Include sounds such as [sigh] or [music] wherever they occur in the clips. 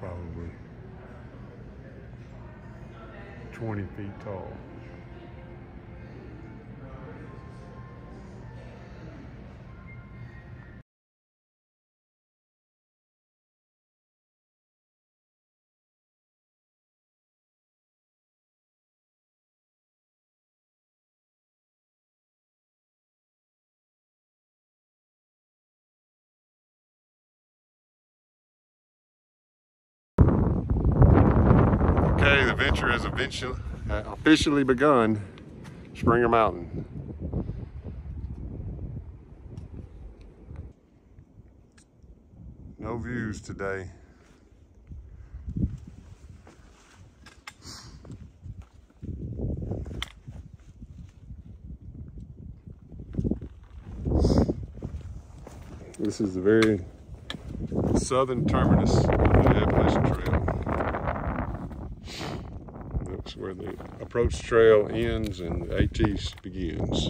Probably 20 feet tall. Okay, the venture has eventually, uh, officially begun. Springer Mountain. No views today. This is the very southern terminus of the Appalachian Trail. Where the approach trail ends and the AT begins.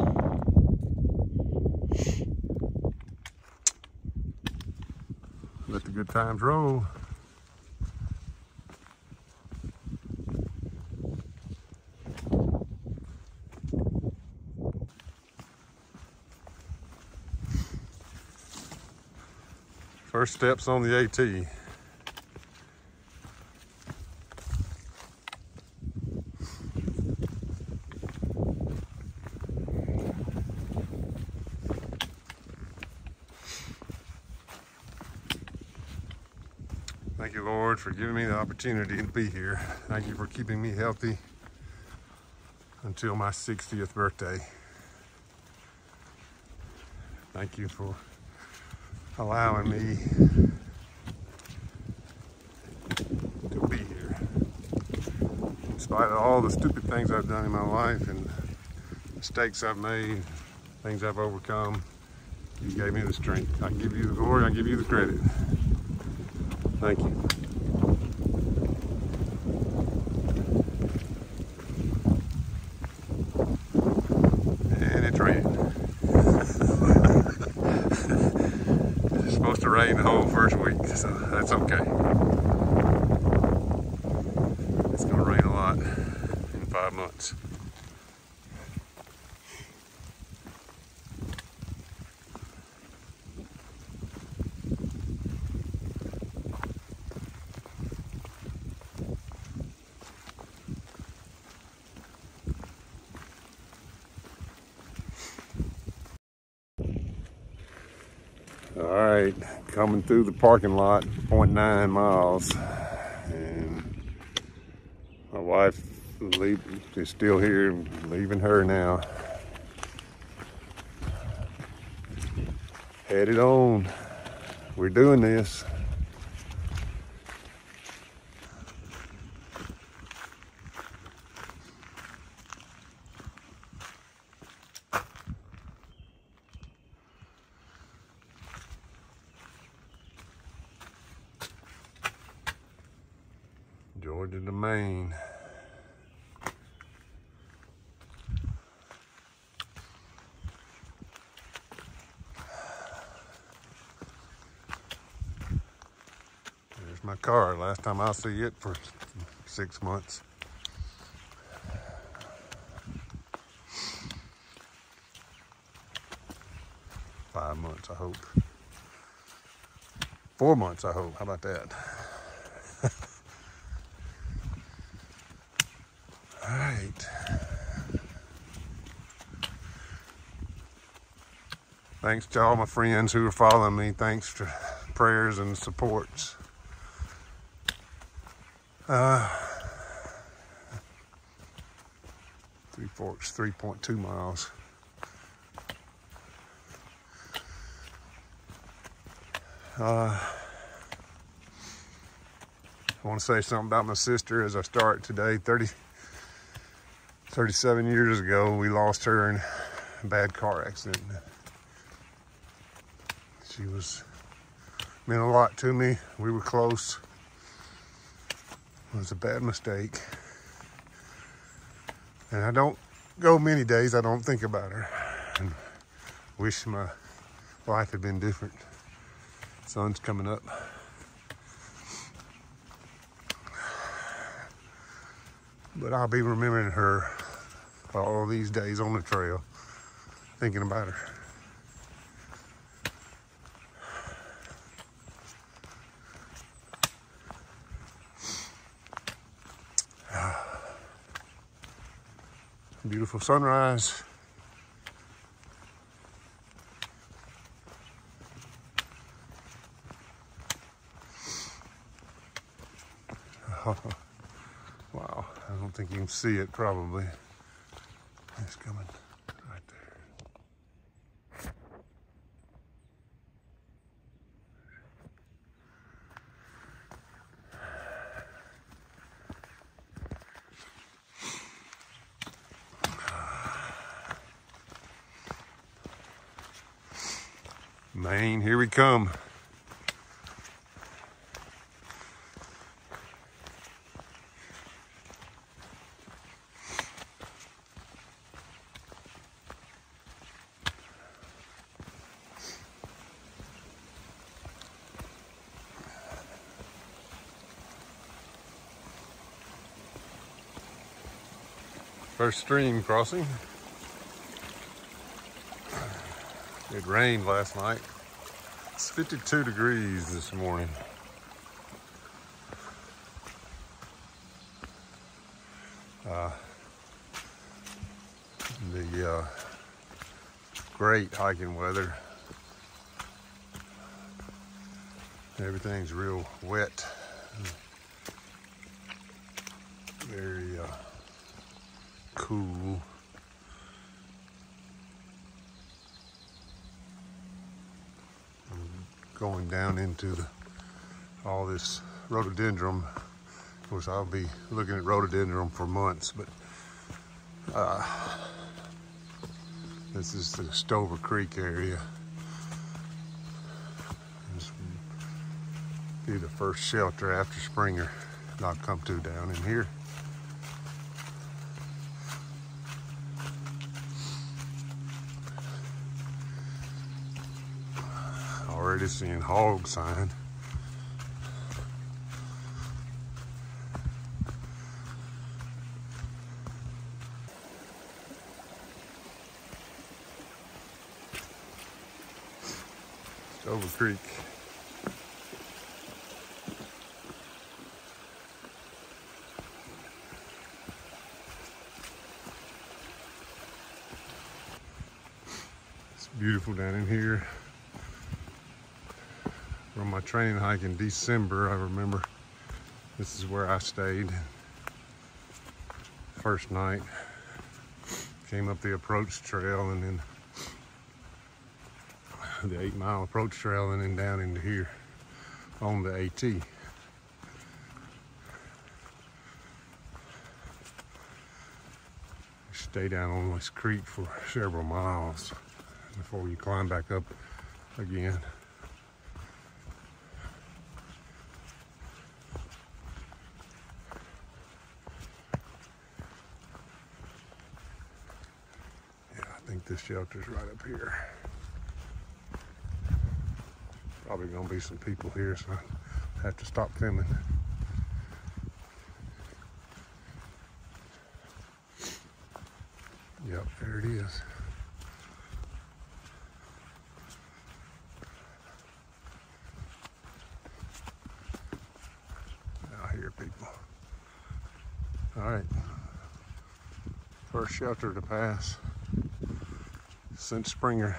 Let the good times roll. First steps on the AT. Thank you, Lord, for giving me the opportunity to be here. Thank you for keeping me healthy until my 60th birthday. Thank you for allowing me to be here. In spite of all the stupid things I've done in my life and mistakes I've made, things I've overcome, you gave me the strength. I give you the glory, I give you the credit. Thank you. And it's raining. it's supposed to rain the whole first week, so that's okay. It's gonna rain a lot in five months. All right, coming through the parking lot, 0.9 miles, and my wife leave, is still here, leaving her now. Headed on. We're doing this. Georgia to Maine. There's my car. Last time I'll see it for six months. Five months, I hope. Four months, I hope. How about that? [laughs] All right. Thanks to all my friends who are following me. Thanks to prayers and supports. Uh, Three Forks, 3.2 miles. Uh, I want to say something about my sister as I start today. 30, 37 years ago, we lost her in a bad car accident. She was meant a lot to me. We were close was a bad mistake. And I don't go many days I don't think about her and wish my life had been different. Sun's coming up. But I'll be remembering her all these days on the trail, thinking about her. Beautiful sunrise. [laughs] wow, I don't think you can see it probably. It's coming Maine, here we come. First stream crossing. It rained last night. It's 52 degrees this morning. Uh, the uh, great hiking weather. Everything's real wet. Very uh, cool. Going down into the, all this rhododendron. Of course, I'll be looking at rhododendron for months, but uh, this is the Stover Creek area. This will be the first shelter after Springer not come to down in here. Already seeing hog sign. Stover Creek. It's beautiful down in here from my training hike in December, I remember this is where I stayed. First night, came up the approach trail and then the eight mile approach trail and then down into here on the AT. Stay down on this creek for several miles before you climb back up again. Shelter's right up here. Probably gonna be some people here, so I have to stop filming. Yep, there it is. Out here, people. All right. First shelter to pass since Springer.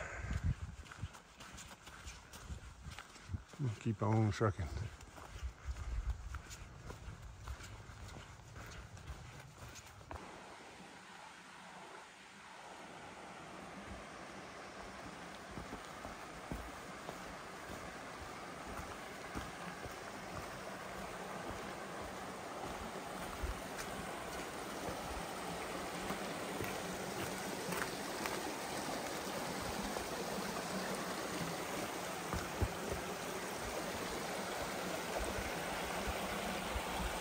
Keep on trucking.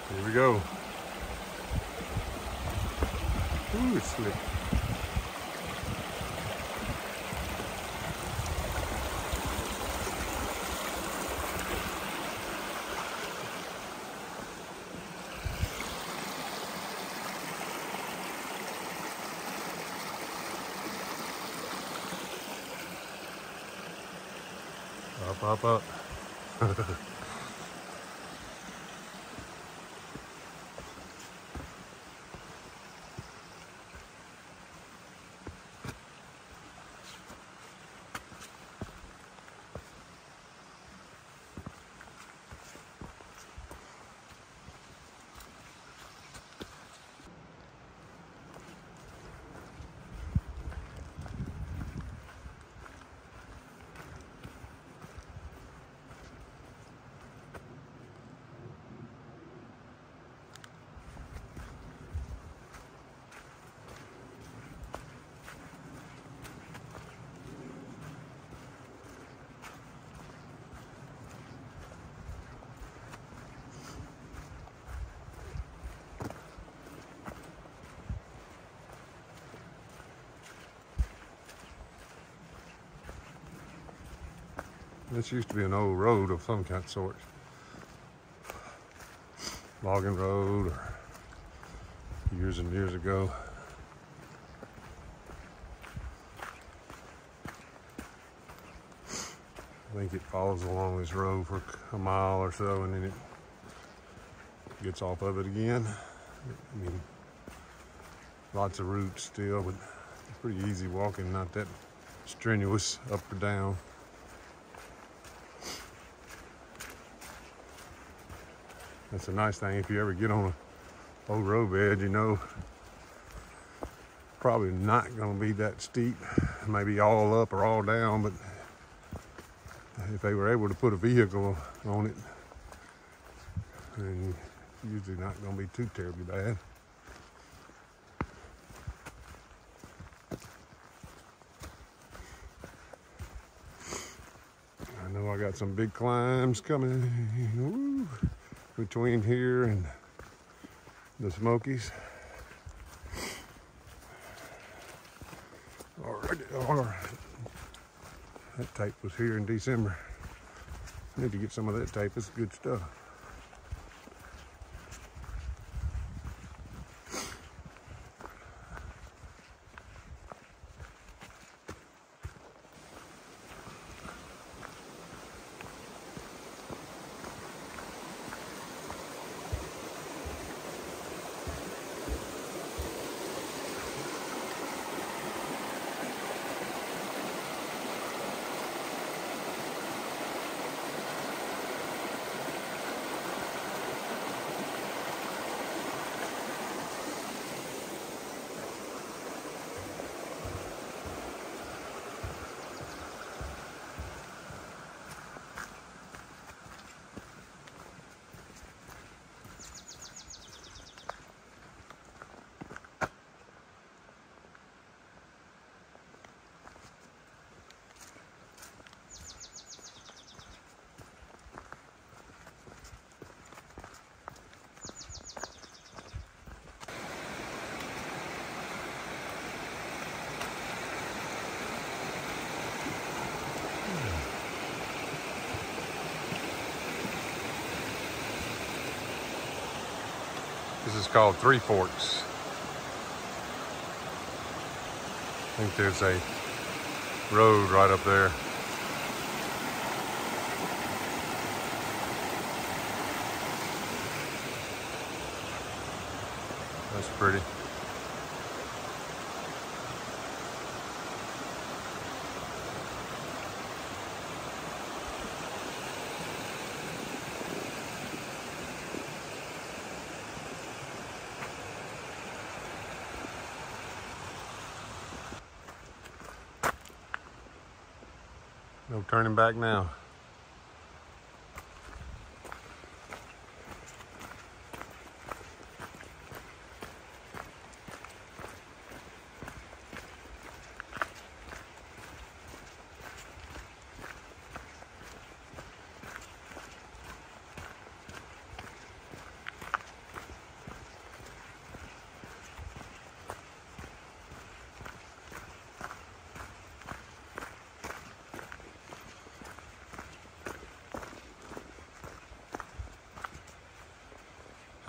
Here we go. Ooh, it's slick. Pop up. This used to be an old road of some kind of sort. Logging road or years and years ago. I think it follows along this road for a mile or so and then it gets off of it again. I mean, lots of roots still, but pretty easy walking, not that strenuous up or down. That's a nice thing if you ever get on a old road bed, you know, probably not going to be that steep, maybe all up or all down, but if they were able to put a vehicle on it, then usually not going to be too terribly bad. I know I got some big climbs coming. Between here and the Smokies. All right. That tape was here in December. Need to get some of that tape. It's good stuff. Is called Three Forks. I think there's a road right up there. That's pretty. No turning back now.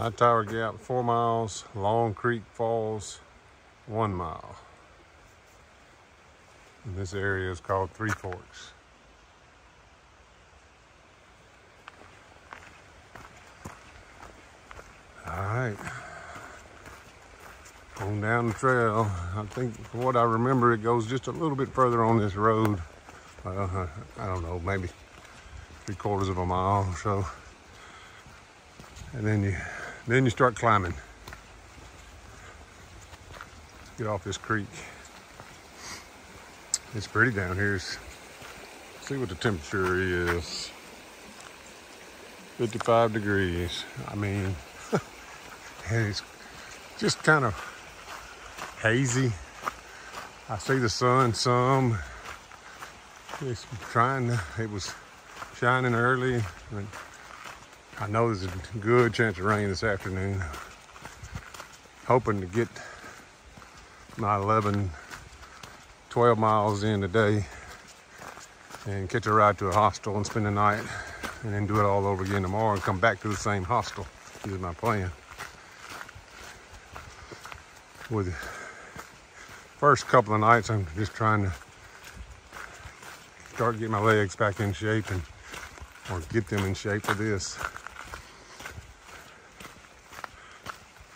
Hightower Gap, four miles. Long Creek Falls, one mile. And this area is called Three Forks. All right, on down the trail. I think from what I remember, it goes just a little bit further on this road. Uh, I don't know, maybe three quarters of a mile or so. And then you then you start climbing. Get off this creek. It's pretty down here. see what the temperature is. 55 degrees. I mean, [laughs] it's just kind of hazy. I see the sun some. It's trying to, it was shining early. I know there's a good chance of rain this afternoon. Hoping to get my 11, 12 miles in today and catch a ride to a hostel and spend the night and then do it all over again tomorrow and come back to the same hostel. Is my plan. With the first couple of nights, I'm just trying to start getting my legs back in shape and or get them in shape for this.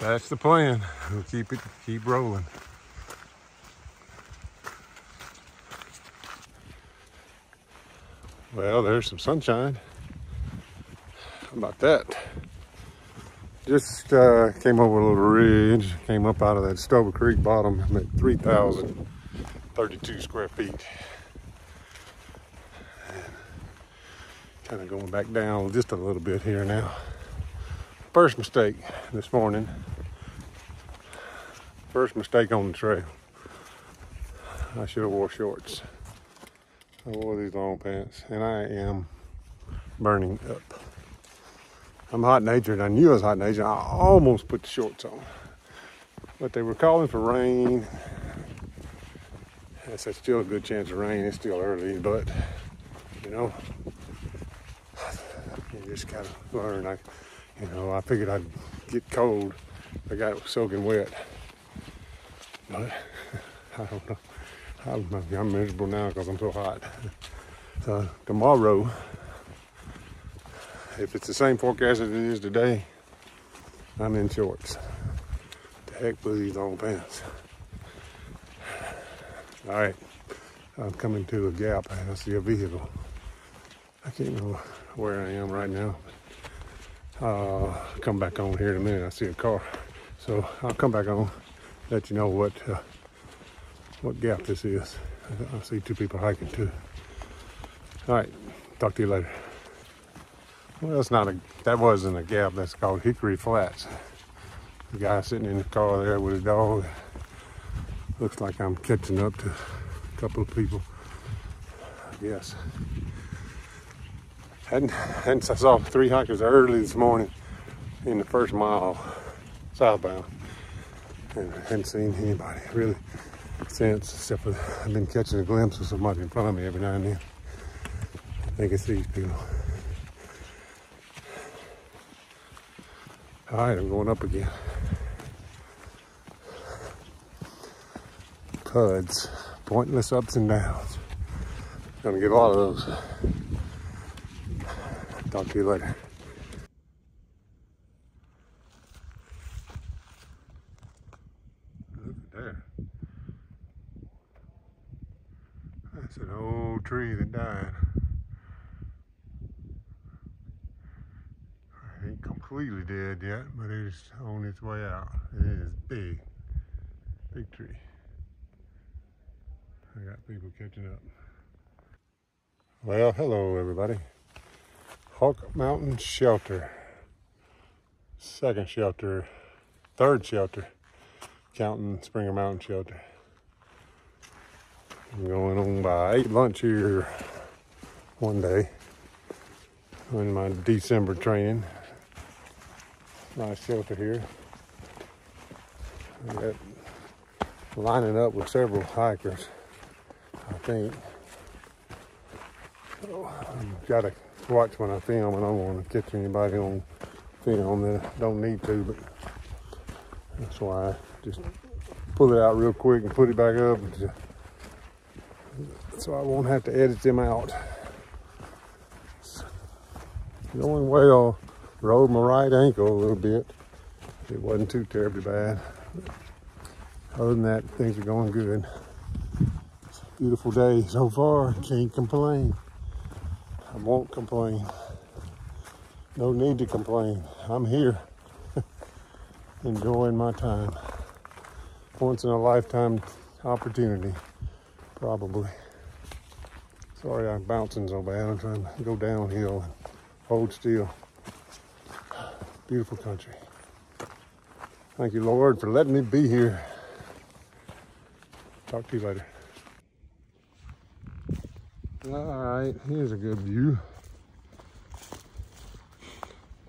That's the plan. We'll keep it, keep rolling. Well, there's some sunshine. How about that? Just uh, came over a little ridge, came up out of that Stover Creek bottom. I'm at 3,032 square feet. Kind of going back down just a little bit here now. First mistake this morning. First mistake on the trail. I should have wore shorts. I wore these long pants and I am burning up. I'm hot natured. I knew I was hot natured. I almost put the shorts on. But they were calling for rain. That's still a good chance of rain. It's still early, but you know, you just gotta learn. I, you know, I figured I'd get cold. I got soaking wet, but I don't know. I'm, miserable now because I'm so hot. So tomorrow if it's the same forecast as it is today, I'm in shorts. The heck with these long pants. All right, I'm coming to a gap and I see a vehicle. I can't know where I am right now. But, uh, come back on here in a minute. I see a car, so I'll come back on, let you know what uh, what gap this is. I see two people hiking too. All right, talk to you later. Well, it's not a, that wasn't a gap, that's called Hickory Flats. The guy sitting in the car there with a dog. Looks like I'm catching up to a couple of people, I guess. Hadn't, hadn't I saw three hikers early this morning in the first mile southbound. And I hadn't seen anybody really since, except for I've been catching a glimpse of somebody in front of me every now and then. I think it's these people. All right, I'm going up again. PUDs, pointless ups and downs. Gonna get a lot of those. Talk to you later. Look at there. That's an old tree that died. ain't completely dead yet, but it's on its way out. It is big, big tree. I got people catching up. Well, hello everybody. Hawk Mountain Shelter. Second shelter, third shelter, counting Springer Mountain Shelter. I'm going on by ate lunch here one day in my December training nice shelter here. got lining up with several hikers, I think. Oh, I've got to watch when I film. and I don't want to catch anybody on film that I don't need to, but that's why I just pull it out real quick and put it back up so I won't have to edit them out. It's going well rode my right ankle a little bit. It wasn't too terribly bad. Other than that, things are going good. Beautiful day so far. Can't complain. I won't complain. No need to complain. I'm here [laughs] enjoying my time. Once in a lifetime opportunity, probably. Sorry I'm bouncing so bad. I'm trying to go downhill and hold still. Beautiful country. Thank you, Lord, for letting me be here. Talk to you later. All right, here's a good view.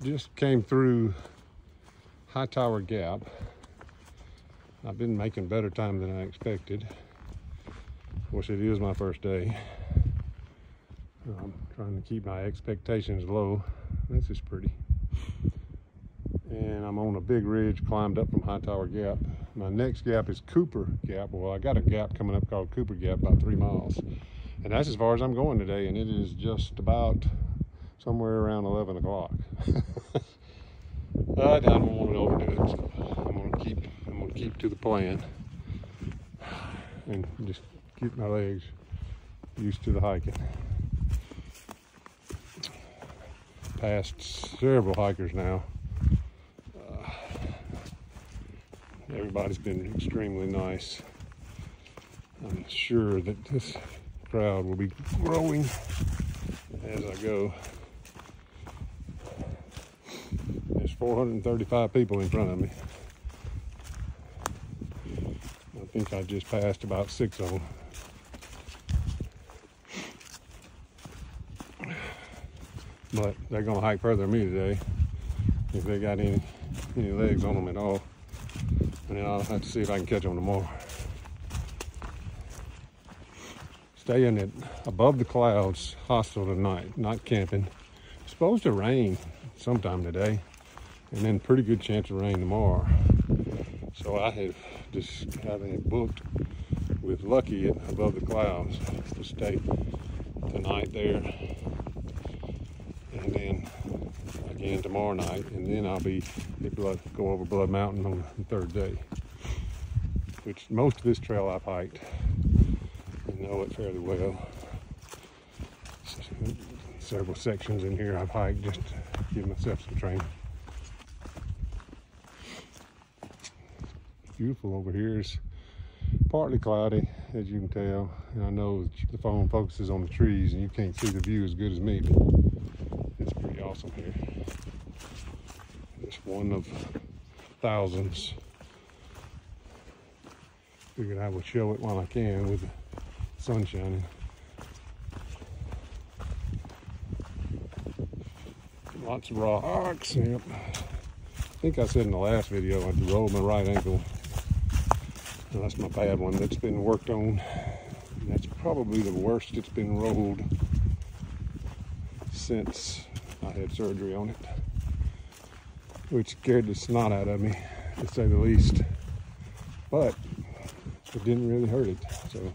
Just came through Hightower Gap. I've been making better time than I expected. Of course, it is my first day. I'm trying to keep my expectations low. This is pretty. And I'm on a big ridge climbed up from Hightower Gap. My next gap is Cooper Gap. Well, I got a gap coming up called Cooper Gap, about three miles. And that's as far as I'm going today. And it is just about somewhere around 11 o'clock. [laughs] I don't want to overdo it. So I'm going to keep, I'm going to keep to the plan and just keep my legs used to the hiking. Past several hikers now. Uh, everybody's been extremely nice. I'm sure that this crowd will be growing as I go. There's 435 people in front of me. I think I just passed about six of them. But they're gonna hike further than me today if they got any any legs on them at all. And then I'll have to see if I can catch them tomorrow. Staying at above the clouds, hostel tonight, not camping. It's supposed to rain sometime today, and then pretty good chance of rain tomorrow. So I have just having it booked with Lucky at above the clouds to stay tonight there and then again tomorrow night, and then I'll be Blood, go over Blood Mountain on the third day. Which most of this trail I've hiked I know it fairly well. Several sections in here I've hiked just to give myself some training. Beautiful over here. It's partly cloudy, as you can tell. And I know the phone focuses on the trees and you can't see the view as good as me, but it's pretty awesome here. It's one of thousands. Figured I would show it while I can with the sun shining. Lots of rocks. Yep. I think I said in the last video I rolled my right ankle. that's my bad one that's been worked on. That's probably the worst it's been rolled since I had surgery on it, which scared the snot out of me, to say the least. But it didn't really hurt it, so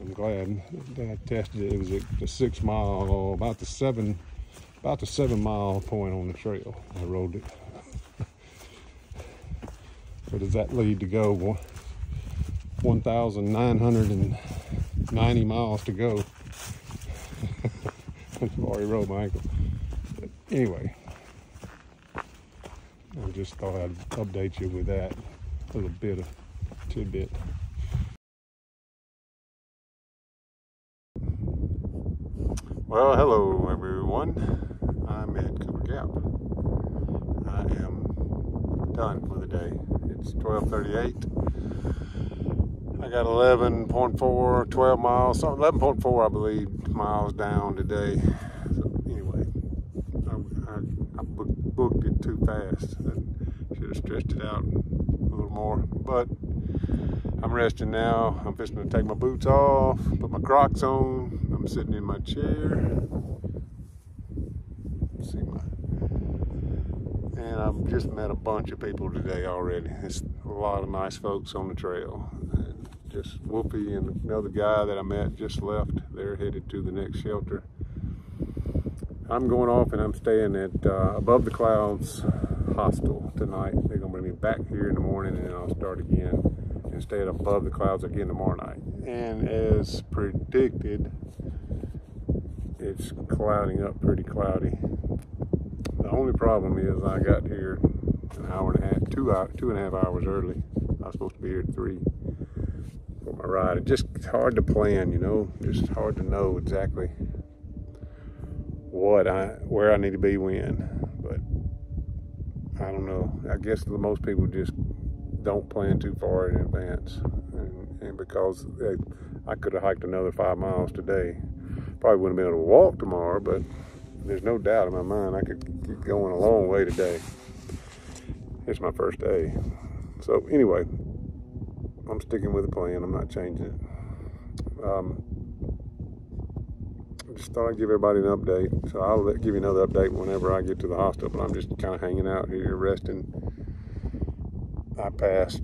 I'm glad that I tested it. It was at the six mile, about the seven, about the seven mile point on the trail. I rode it. [laughs] Where does that lead to go? 1,990 miles to go. [laughs] I've already rolled my ankle. But anyway, just thought I'd update you with that little bit of tidbit. Well, hello everyone. I'm at Cooper Gap. I am done for the day. It's 12:38. I got 11.4, 12 miles, 11.4 I believe miles down today. So anyway, I, I, I booked it too fast. Have stretched it out a little more, but I'm resting now. I'm just gonna take my boots off, put my Crocs on. I'm sitting in my chair. See my, and I've just met a bunch of people today already. It's a lot of nice folks on the trail. And just Wolfie and another guy that I met just left. They're headed to the next shelter. I'm going off and I'm staying at uh, Above the Clouds Hostel tonight. They're gonna bring me back here in the morning and then I'll start again and stay above the clouds again tomorrow night. And as predicted, it's clouding up pretty cloudy. The only problem is I got here an hour and a half, two hour, two and a half hours early. I was supposed to be here at three for my ride. It's just hard to plan, you know, just hard to know exactly what I, where I need to be when. But I don't know. I guess most people just don't plan too far in advance. And, and because they, I could have hiked another five miles today. Probably wouldn't have been able to walk tomorrow, but there's no doubt in my mind I could keep going a long way today. It's my first day. So anyway, I'm sticking with the plan. I'm not changing it. Um, just thought I'd give everybody an update. So I'll give you another update whenever I get to the hospital. But I'm just kind of hanging out here, resting. I passed.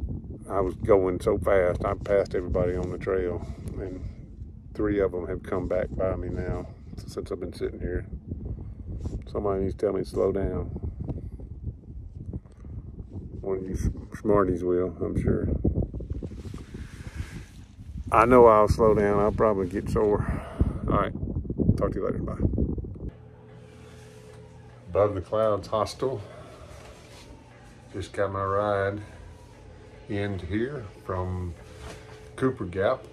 I was going so fast. I passed everybody on the trail, and three of them have come back by me now since I've been sitting here. Somebody needs to tell me to slow down. One of you smarties will, I'm sure. I know I'll slow down. I'll probably get sore. All right. Talk to you later. Bye. Above the Clouds Hostel. Just got my ride into here from Cooper Gap.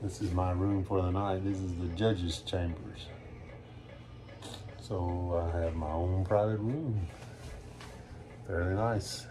This is my room for the night. This is the judge's chambers. So I have my own private room. Very nice.